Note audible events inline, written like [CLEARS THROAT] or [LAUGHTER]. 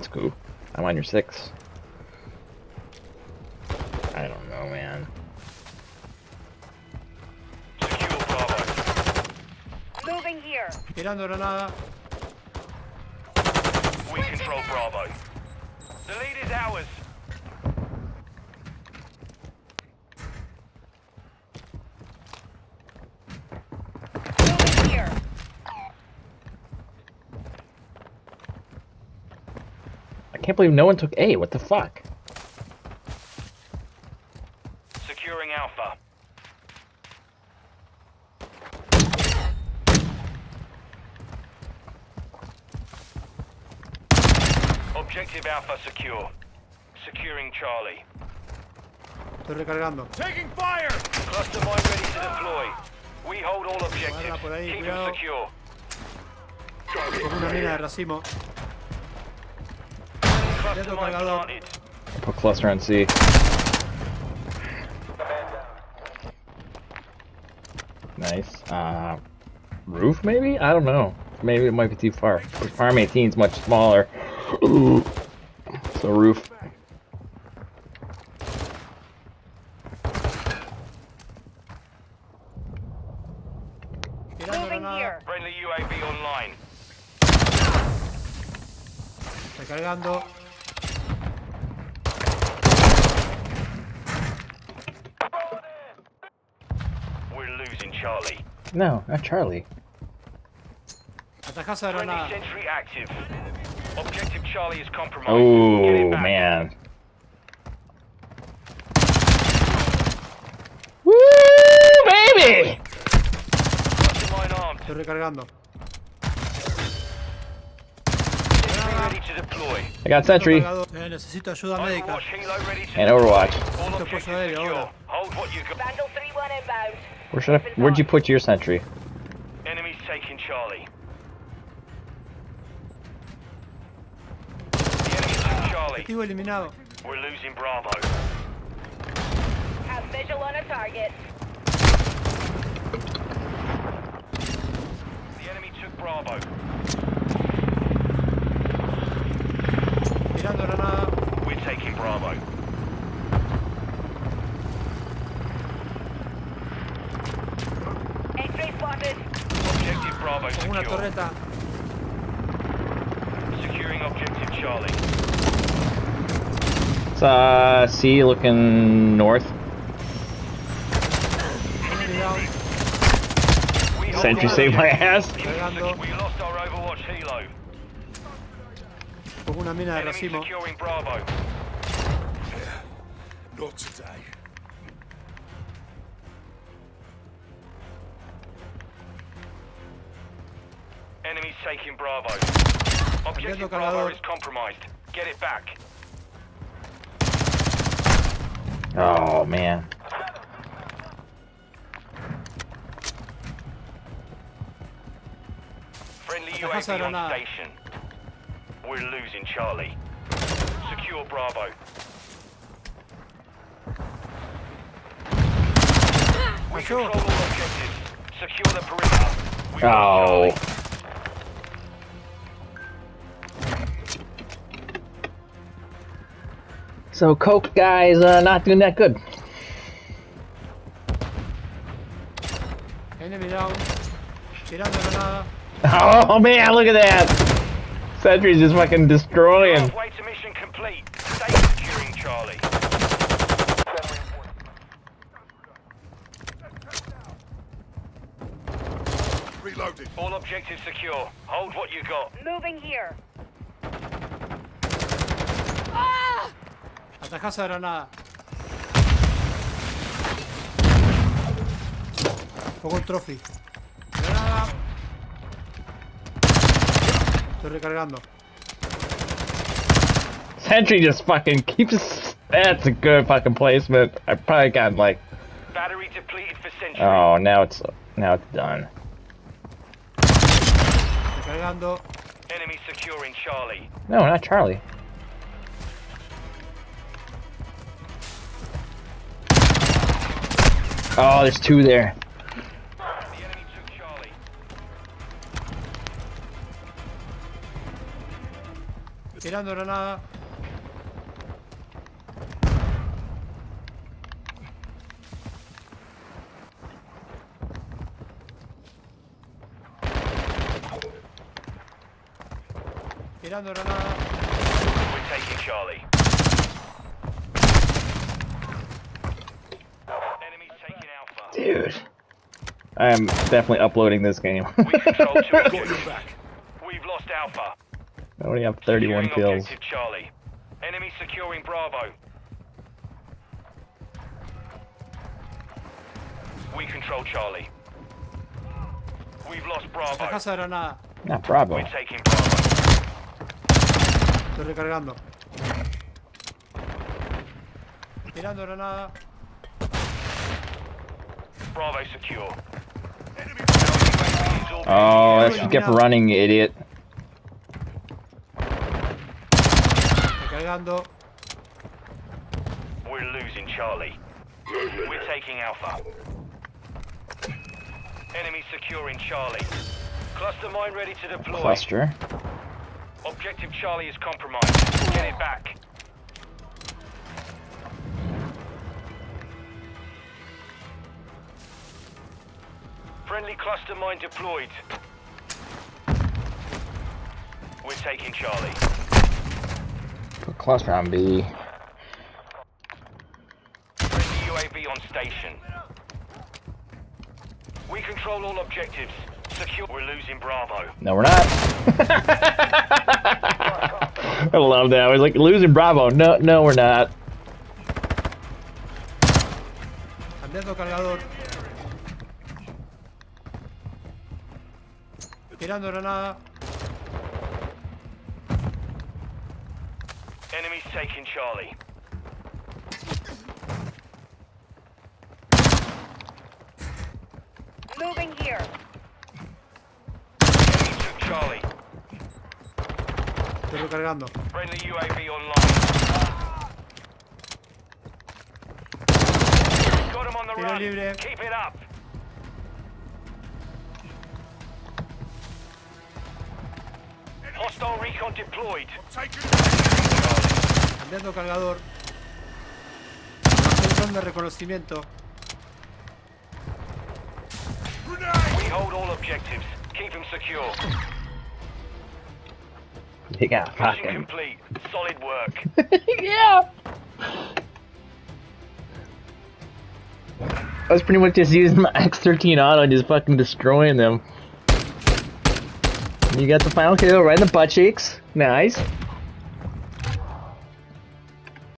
That's cool. I'm on your six. I don't know, man. Secure Bravo. Moving here. Tirando granada. We control Bravo. The lead is ours. Moving here. I can't believe no one took A. What the fuck? Securing Alpha. Objective Alpha secure. Securing Charlie. Estoy recargando. Taking fire! Cluster mine ready to deploy. We hold all objectives. Guarda por ahí, Keep cuidado. them secure. Pongo una mina de racimo. Cluster mine planted. I put cluster on C. Nice. Uh, roof maybe? I don't know. Maybe it might be too far. Farm 18 is much smaller. [CLEARS THROAT] so roof. Moving here. Friendly UAV online. Recargando. We're losing Charlie. No, not Charlie. Atajás a sentry active. Objective Charlie is compromised. Oh man. Woo, baby! Cluster mine armed. Estoy recargando. Sentry ready to deploy. I got sentry Eh, necesito ayuda médica. Overwatch helo ready to and Overwatch. Necesito apoyo aéreo ahora. Hold what you got. Vandal 3-1 inbound. Where should I? Where'd you put your sentry? Enemies taking Charlie. The enemy took Charlie. Objetivo eliminado. We're losing Bravo. Have visual on a target. The enemy took Bravo. Tirando granada. We're taking Bravo. Bravo Con una secure. torreta. Securing objective Charlie. It's uh C looking north. We hold Sentry all saved my ass. Cargando. We lost our Overwatch helo. Pongo una mina de Enemy racimo. securing Bravo. Not today. Enemies taking Bravo. Objective Cambiando Bravo is compromised. Get it back. Oh man. Friendly Esta casa UAV on granada. station. We're losing Charlie. Secure Bravo. We control all objectives. Secure the perimeter. We got Oh. So Coke guys uh, not doing that good. Enemy down. Tirando granada. Oh man, look at that. Sentry's just fucking destroying. Halfway to mission complete. Stay securing Charlie. Reloading. All objectives secure. Hold what you got. Moving here. Atajás a granada. Pongo el trophy. Granada. Estoy recargando. Sentry just fucking keeps. That's a good fucking placement. I probably got like. Battery depleted for Sentry. Oh, now it's now it's done. Recargando. Enemy securing Charlie. No, not Charlie. Oh, there's two there. The enemy took Charlie. Tirando granada. Tirando granada. We're taking Charlie. Enemies taking Alpha. Dude. I am definitely uploading this game. We [LAUGHS] control two Got your objectives. back. We've lost Alpha. I only have 31 Securing kills. Charlie. Enemy securing Bravo. We control Charlie. We've lost La Bravo. casa de granada. Not Bravo. We're taking Bravo. Estoy recargando. Tirando granada. Bravo secure. Oh, UAV that is should kept running, idiot. Recargando. We're losing Charlie. We're taking Alpha. Enemy securing Charlie. Cluster mine ready to deploy. Cluster. Objective Charlie is compromised. Get it back. Friendly cluster mine deployed. We're taking Charlie. Put cluster on B. Friendly UAV on station. We control all objectives. Secure. We're losing Bravo. No, we're not. [LAUGHS] I love that. I was like, losing Bravo. No, no, we're not. Tirando granada. Enemies taking Charlie. Moving here. Enemy took Charlie. Estoy recargando. Friendly UAV online. Got him on the Tiro run. libre. Keep it up. Hostile recon deployed. taken. Cambiando cargador. Atención de reconocimiento. Grenade. We hold all objectives. Keep them secure. You got Mission fucking. complete. Solid work. [LAUGHS] yeah. I was pretty much just using my X13 auto and just fucking destroying them. You got the final kill right in the butt cheeks. Nice.